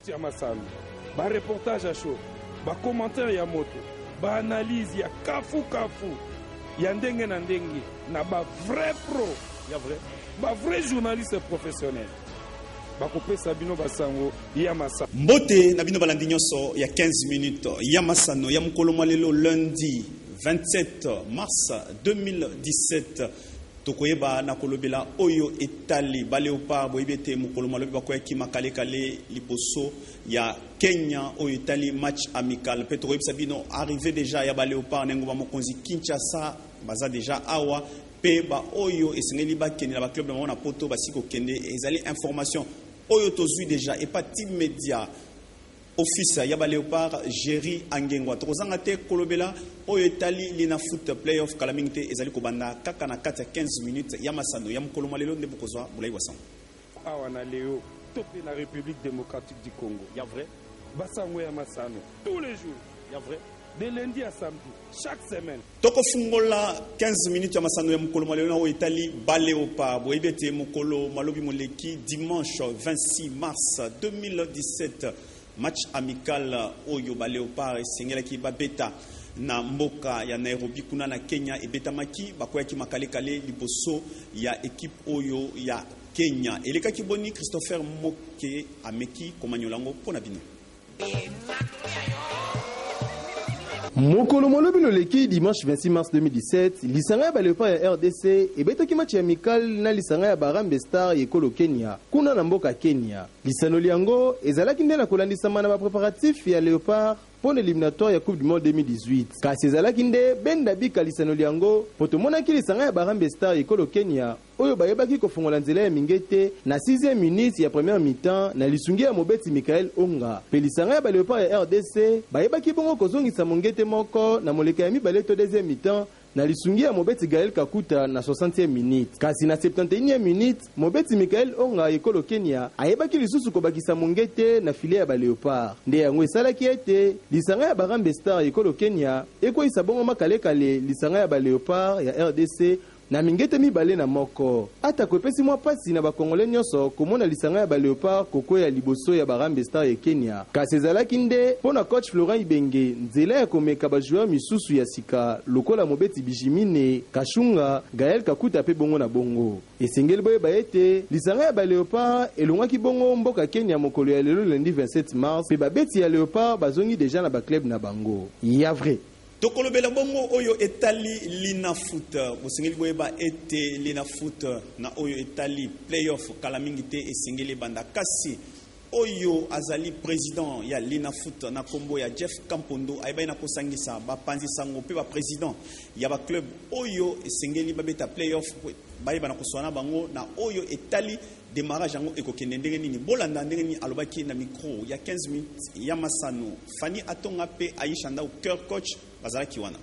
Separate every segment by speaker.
Speaker 1: Tia masano, ba reportage ya show, ba commentaire ya moto, ba analyse ya kafu kafu ya ndenge na ndenge na ba vrai pro ya vrai, ba vrai journaliste professionnel bakopesa bino basango ya masano.
Speaker 2: Mbote na bino balandi nyonso ya 15 minutes ya masano ya mokolo mwa lelo lundi 27 mars 2017. Tokoyeba na kolobela oyo etali ba leopard. Boyebi ete mokolo malobi bakweyaki makalekale liboso ya Kenya oyo etali match amical, mpe tokoyebisa bino arrive deja ya ba leopard na engumba mokonzi Kinshasa, baza deja awa mpe baoyo esengeli bakende na ba club na bango na poto basi kokende. Ezali information oyo tozwi deja epa Team Media. Office ya ba Leopards, Jerry Angengwa. Tokozanga te kolobela oyo etali Lina Foot Playoff kala mingi te ezali kobanda kaka na kati ya 15 minutes ya masano ya mokolo mwa lelo nde bokozwa bolayi bwa sango.
Speaker 1: Awa na Leo to mpe na Republique Democratique du Congo. Ya vrai. Ba sango ya masano tous les jours. Ya vrai. De lundi à samedi, chaque semaine.
Speaker 2: tokofungola 15 minutes ya masano ya mokolo mwa lelo na oyo etali baleopa boyebi ete mokolo malobi moleki dimanche 26 mars 2017 match amical oyo baleopard esengelaki babeta na mboka ya nairobi kuna na kenya ebetamaki bakweyaki makalekale liboso ya ekipe oyo ya kenya elekaki boni christopher moke ameki komanyola yango mpo na bino
Speaker 3: Mokolo mwa lobi loleki dimanche 26 mars 2017, lisanga ya ba Leopards ya rdc ebetaki match ya amicale na lisanga ya ba Harambee Stars ya ekolo Kenya, kuna na mboka Kenya. Lisano lyango ezalaki nde na kolandisama na ba preparatifs ya Leopards mpo na eliminatoire ya Coupe du monde 2018. Kasi ezalaki nde benda bika lisano lyango mpo tomonaki lisanga ya ba Harambee Stars ya ekolo Kenya oyo bayebaki kofongola nzela ya Mingete na sixième minute ya première mi-temps na lisungi ya mobeti Michael Onga mpe lisanga ya ba Leopards ya rdc bayebaki bongo kozongisa mongete moko na moleka ya mibale to deuxième mi-temps na lisungi ya mobeti Gael Kakuta na soixantième minute. Kasi na septante et unième minute, mobeti Michael Onga ya ekolo Kenya ayebaki lisusu kobakisa mongete na filet ya ba Leopards, nde yango esalaki ete lisanga ya Barambe Stars ya ekolo Kenya ekweyisa bongo maka-lekale lisanga ya ba Leopards ya rdc Na mingete mibale na moko. Atako epesi mwa pasi na ba congolais nionso komona lisanga ya ba Leopards kokweya liboso ya ba Harambee Stars ya Kenya, kasi ezalaki nde mpo na coach Florent Ibenge nzela ya komeka ba joueurs misusu ya sika lokola mobeti Bijimine, Kashunga, Gael Kakuta mpe bongo na bongo. Esengeli boyeba ete lisanga ya ba Leopards elongaki bongo mboka Kenya mokolo ya lelo lundi 27 mars mpe babeti ya Leopards bazongi dejà na ba clubs na bango. Ya vrai!
Speaker 2: Tokolobela bongo oyo etali Linafoot. Bosengeli boyeba ete Linafoot na oyo etali playoff kala mingi te esengeli ebanda kasi oyo azali president ya Linafoot na kombo ya Jeff Kampondo ayebaki na kosangisa bapanzi sango mpe bapresident ya baclub oyo esengeli babeta playoff bayeba na koswana bango na oyo etali demarrage yango ekokende ndenge nini bolanda ndenge nini alobaki na micro ya 15 minutes ya masano Fanny atonga pe Aisha ndako cœur coach bazalaki wana.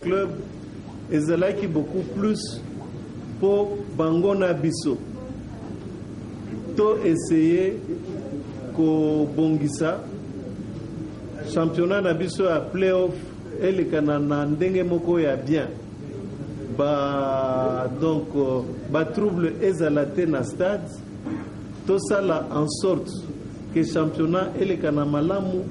Speaker 4: Club ezalaki beaucoup plus po bango na biso to essayer kobongisa championnat na biso ya playoff elekana na ndenge moko ya bien ba donc euh, ba trouble ezala te na stade Tosala en sorte que championnat eleka na malamu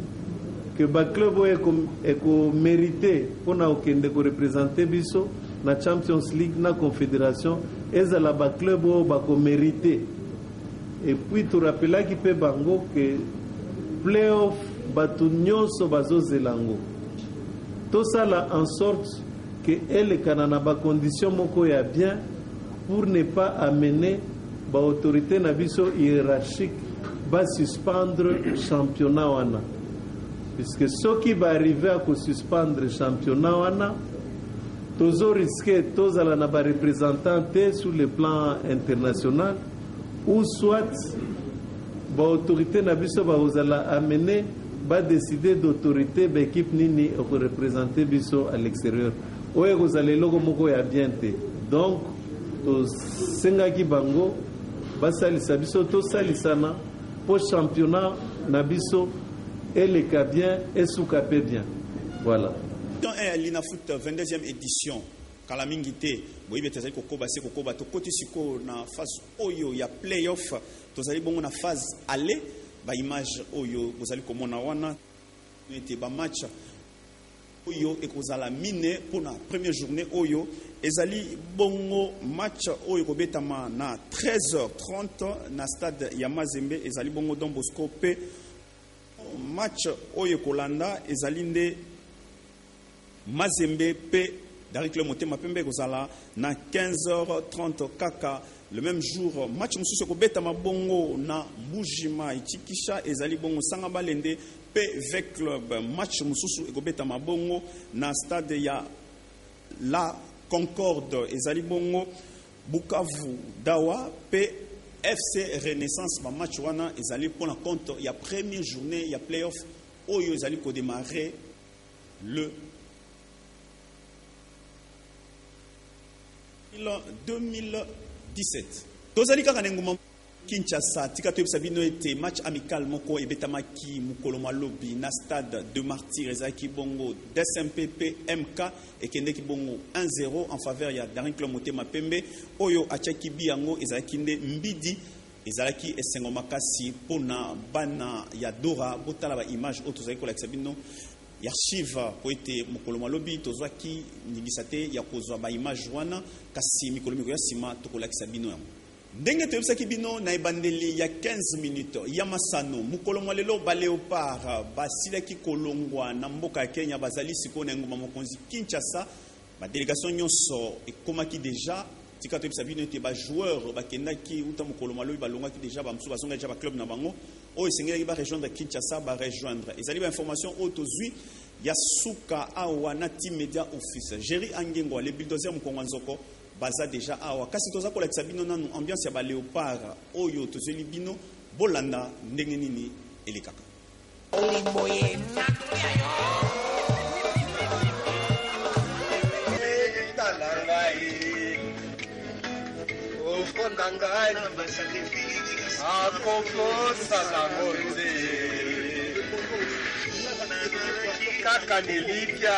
Speaker 4: que ba club oyo eko, eko merite pona okende ko representer biso na Champions League na Confederation ezala ba club oyo bako merite. Et puis to rappelaki pe bango que playoff bato nyonso bazozela yango. Tosala en sorte que elekana na ba conditions moko ya bien pour ne pas amener ba autorites na biso hierarchiques ba suspendre championnat wana puisque soki ba arriver à ko suspendre championnat wana tozo risquer tozala na ba représentants te sur le plan international ou soit ba autorités na biso bakozala amener ba décider d'autorité ba équipe nini oko représenter biso à l'extérieur Oyo ekozala eloko moko ya bien te. Donc tosengaki bango basalisa biso tosalisana mpo championnat na biso eleka bien esuka mpe bien voilà.
Speaker 2: Dans un Alina Foot 22e édition kala mingi te boyebi ete ezali kokoba se kokoba tokoti sikoyo na phase oyo ya playoff tozali bongo na phase aller baimage oyo bozali komona wana ete bamatch oyo ekozala mine mpo na première journée oyo ezali bongo match oyo ekobetama na 13h30 na stade ya Mazembe ezali bongo Don Bosco mpe match oyo ekolanda ezali nde Mazembe mpe Daring Club Motema Pembe ekozala na 15h30 kaka le même jour match mosusu ekobetama bongo na Mbuji Mayi Chikisha ezali bongo Sanga Balende PV Club. Match mosusu ekobetama bongo na stade ya La Concorde, ezali bongo Bukavu Dawa pe FC Renaissance. Ba match wana ezali mpo na compte ya premier journée ya playoff oyo ezali kodemarre le 2017 tozali kaka na engumba Kinshasa, tika toyebisa bino ete match amical moko ebetamaki mokolo mwa lobi na stade de martyr ezalaki bongo DSMP pe MK ekendeki bongo 1-0 en faveur ya Daring Club Motema Pembe oyo atiaki bi yango ezalaki nde mbidi ezalaki esengo makasi mpo na bana ya Dora botala ba image oyo tozali kolakisa bino y'archive mpo ete mokolo mwa lobi tozwaki ndingisa te ya kozwa ba image wana kasi mikolo mikoya nsima tokolakisa bino yango Ndenge toyebisaki bino na ebandeli ya 15 minutes ya masano, mokolo mwa lelo ba Leopards basilaki kolongwa na mboka ya Kenya, bazali sikoyo na engumba mokonzi Kinshasa. Ba delegations nyonso ekomaki deja. Tika toyebisa bino ete ba joueurs bakendaki uta mokolo mwa lobi, balongwaki deja, bamosusu bazongaki deja ba club na bango oyo esengelaki ba rejoindre Kinshasa, ba rejoindre. Ezali ba informations oyo tozwi ya suka awa na Team Media Office. Jerry Angengwa, le bulldozer Mukongo ya Nzoko, Baza dejà awa kasi toza kolakisa bino nanu ambiance ya ba leopard oyo tozweli bino bolanda ndenge nini elekaka.
Speaker 5: Olingo ye natu ya yo. na ngai
Speaker 6: akokosala ngo
Speaker 5: te kaka nelikya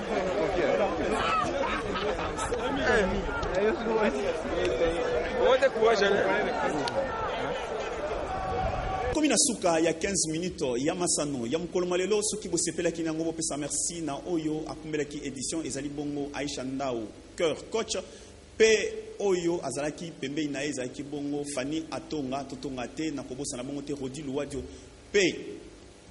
Speaker 5: tokomi na
Speaker 2: suka ya 15 minute ya masano ya mokolo ma lelo soki bosepelaki na yango bopesa merci na oyo akumbelaki edition ezali bongo aisha ndau cœur coach mpe oyo azalaki pembei na ye ezalaki bongo fani atonga totonga te na kobosana bongo te rodi luwadio mpe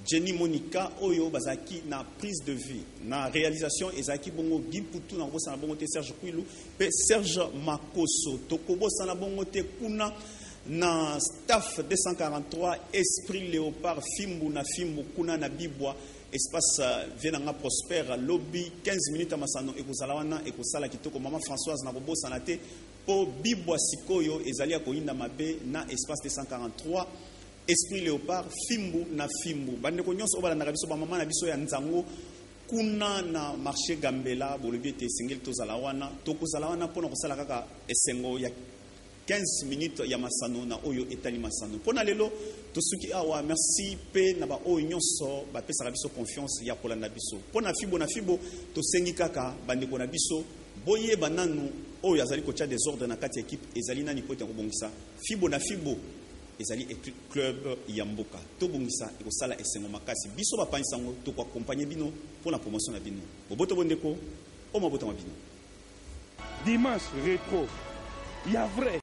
Speaker 2: Jenny Monica oyo bazalaki na prise de vue na realisation ezalaki bongo Guy Mputu na kobosana bongo te Serge Kwilu mpe Serge Makoso tokobosana bongo te kuna na staff 243 esprit léopard fimbu na fimbu kuna na bibwa espace euh, vie na nga prospère lobi 15 minutes ya masano ekozala wana ekosala kitoko mama françoise na kobosana te mpo bibwa sikoyo ezali ya koyinda mabe na espace 243 Esprit leopard fimbu na fimbu. Bandeko nyonso oyo balandaka biso, bamama na biso ya nzango kuna na marche Gambela, bolobi ete esengeli tozala wana. Tokozala wana mpo na kosala kaka esengo ya 15 minutes ya masano na oyo etali masano mpo na lelo tosuki awa merci mpe na baoyo nyonso bapesaka biso confiance ya kolanda biso mpo na fibo na fibo tosengi kaka bandeko na biso boyeba nanu oyo azali kotya desordre na kati ya ekipe ezali nani mpo ete akobongisa fibo na fibo Ezali ecl club ya mboka. Tobongisa ekosala esengo makasi. Biso ba panzi sango toko accompagner bino mpo na promotion na bino. Boboto bo ndeko o mabota ma bino.
Speaker 1: Dimanche retro ya vrai.